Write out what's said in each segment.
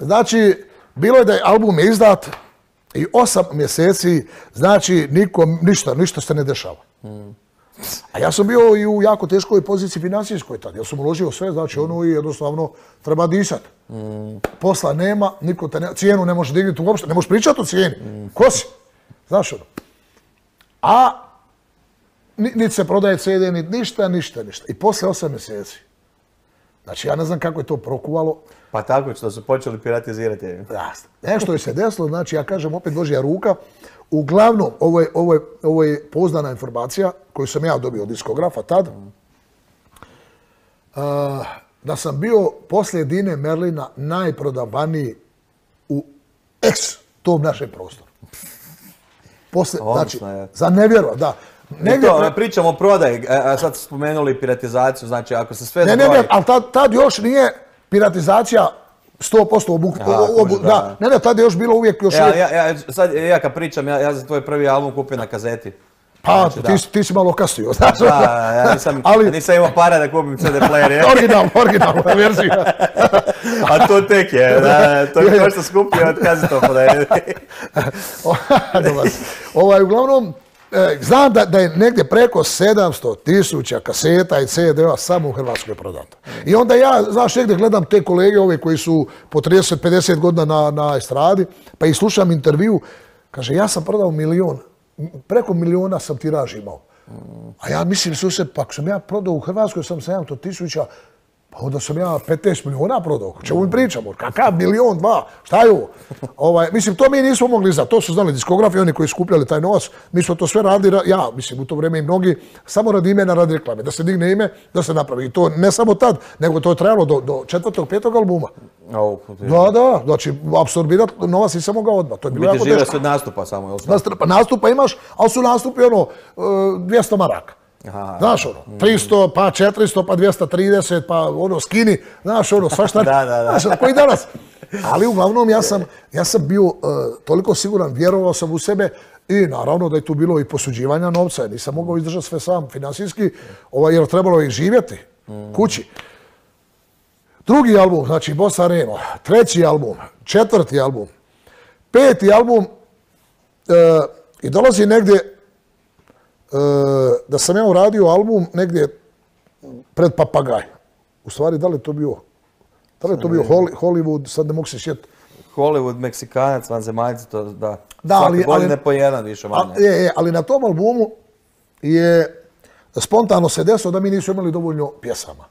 znači, bilo je da je album izdat i osam mjeseci, znači, nikom, ništa, ništa se ne dešava. A ja sam bio i u jako teškoj poziciji financijskoj tad. Ja sam uložio sve, znači ono i jednostavno treba disat. Posla nema, niko te ne, cijenu ne može dignuti uopšte, ne možeš pričati o cijeni. Ko si? Znaš ono. A ni- niti se prodaje CD, niti ništa, ništa, ništa. I posle osam mjeseci. Znači ja ne znam kako je to prokuvalo. Pa tako što su počeli piratizirati. Jasno. Nešto je se desilo, znači ja kažem opet Božja ruka. Uglavnom, ovo je, ovo je, ovo je pouzdana informacija koju sam ja dobio od diskografa tad. A, da sam bio poslije Dine Merlina najprodavaniji u ex tom našem prostoru. Poslije, znači, za nevjerovat, da. Negdje to, pre- pričamo o prodaji, a, a sad ste spomenuli piratizaciju, znači ako se sve Ne, ne, zbroji- ne, ali tad, tad još nije piratizacija 100% obu, Aha, obu- da, ne, ne, tad je još bilo uvijek još Ja, uvijek- ja, ja, sad ja kad pričam, ja, ja sam tvoj prvi album kupio na kazeti. Pa, Znači, ti, ti si malo kasnio, znaš. Da, ja nisam, Ali, nisam imao para da kupim CD player, original, originalna verzija. a to tek je, da, to Je, to što skupio od kazetofona. Dobar. ovaj, uglavnom, e, znam da, da je negdje preko 700 tisuća kaseta i CD-a samo u Hrvatskoj prodato. I onda ja, znaš, negdje gledam te kolege ove koji su po 30-50 godina na, na estradi, pa ih slušam intervju, kaže, ja sam prodao milion, preko miliona sam tiraž imao. A ja mislim, sused, pa ako sam ja prodao u Hrvatskoj sam 700 tisuća, pa onda sam ja 15 miliona prodao. O čemu mi pričamo? Kakav milion, dva? Šta je ovo? Ovaj, mislim, to mi nismo mogli znati. To su znali diskografi, oni koji skupljali taj novac. Mi smo to sve radili, ra- ja, mislim, u to vrijeme i mnogi, samo radi imena, radi reklame. Da se digne ime, da se napravi. I to ne samo tad, nego to je trajalo do, do četvrtog, petog albuma. Da, da, znači, apsorbirati novac nisam mogao odmah. To je bilo Biti jako teško. nastupa samo, jel? Nastupa, nastupa imaš, ali su nastupi ono, e, 200 maraka. Aha. Znaš ono, 300, pa 400, pa 230, pa ono skini, znaš ono, svašta. Da, da, da. Znaš, ono, koji danas. Ali uglavnom ja sam, ja sam bio e, toliko siguran, vjerovao sam u sebe i naravno da je tu bilo i posuđivanja novca, nisam mogao izdržati sve sam financijski, ovaj, jer trebalo je i živjeti kući. Drugi album, znači Bossa Reno, treći album, četvrti album, peti album e, i dolazi negdje da sam ja uradio album negdje pred Papagaj. U stvari, da li je to bio, da li je to bio Hollywood, sad ne mogu se sjetiti. Hollywood, Meksikanac, vanzemaljci, to da. Da, Svake ali- godine po jedan više A, manje. je, je, ali na tom albumu je spontano se desilo da mi nisu imali dovoljno pjesama.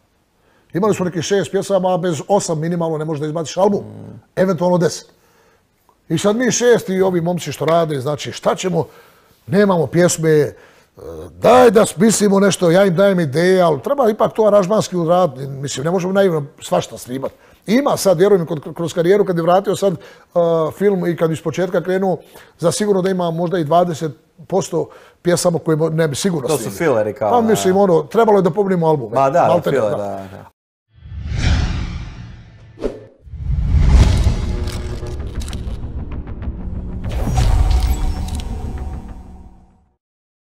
Imali smo nekih šest pjesama, a bez osam minimalno ne možeš da izbaciš album. Eventualno deset. I sad mi šest i ovi momci što rade, znači šta ćemo, nemamo pjesme, daj da smislimo nešto, ja im dajem ideje, ali treba ipak to aranžmanski uraditi. Mislim, ne možemo naivno svašta snimati. Ima sad, vjerujem, kroz karijeru kad je vratio sad uh, film i kad bi iz početka krenuo, za sigurno da ima možda i 20% pjesama koje ne bi sigurno To su fileri kao, Pa da. mislim, ono, trebalo je da pobunimo album. Ma da, maltene, filer, da, da.